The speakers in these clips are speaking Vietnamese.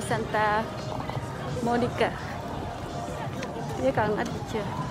Santa Monica. Dia kangat je.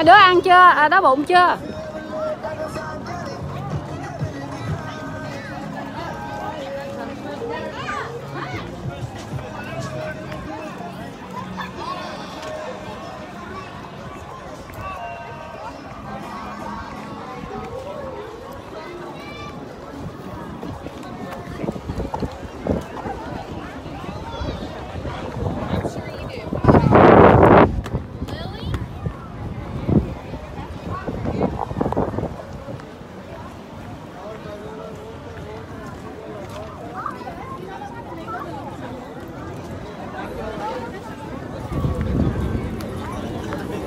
Hai đứa ăn chưa? À, đói bụng chưa?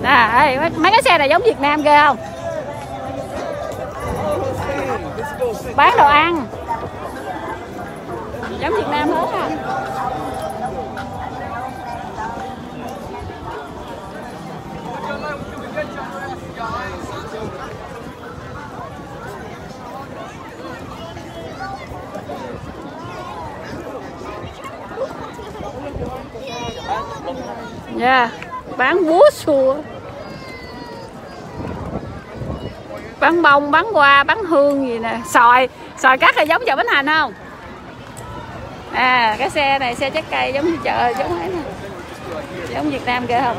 Nè mấy- cái xe này giống Việt Nam ghê không? Bán đồ ăn. Giống Việt Nam hết à. Yeah, bán búa xua bán bông, bán hoa, bán hương gì nè Sòi, sòi cắt là giống chợ Bến Thành không? À, cái xe này xe trái cây giống như chợ, giống ấy nè Giống Việt Nam kìa không?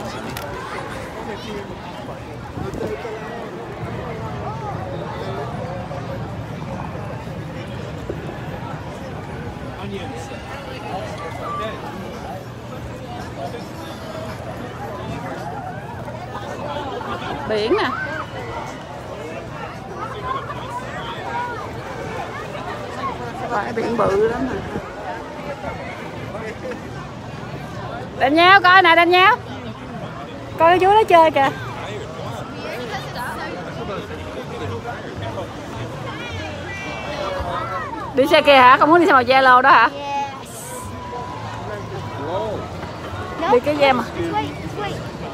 Biển nè bãi biển bự lắm nè đánh nhau coi nè đánh nhau coi cái chú nó chơi kìa. Đi xe kia hả? Không muốn đi xe màu yellow đó hả? Đi cái xe mà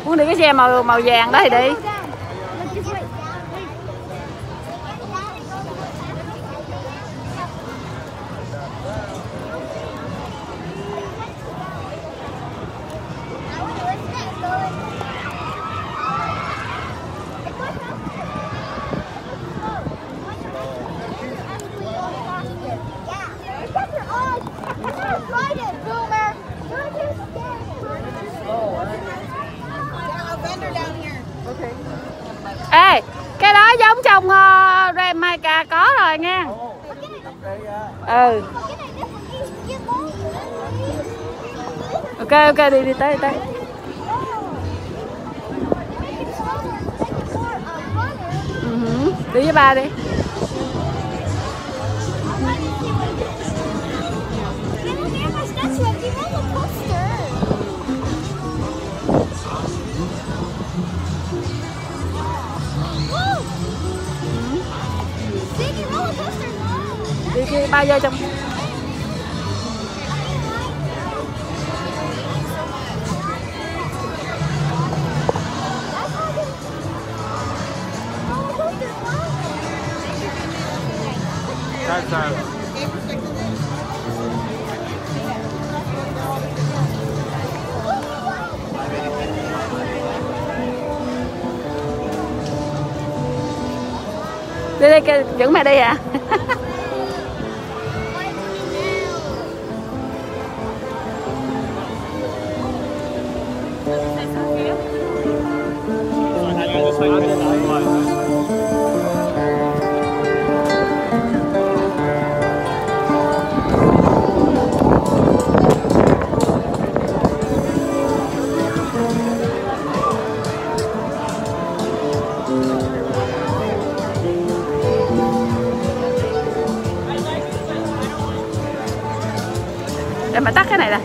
muốn đi cái xe màu màu vàng đó thì đi ê cái đó giống trong uh, Jamaica có rồi nha. Ừ. Ok ok đi đi tới đi tới. Ừ hử, đi với ba đi. Đi kia ba vô trong. That's uh, đi đây dẫn mẹ đi à để mà tắt cái này này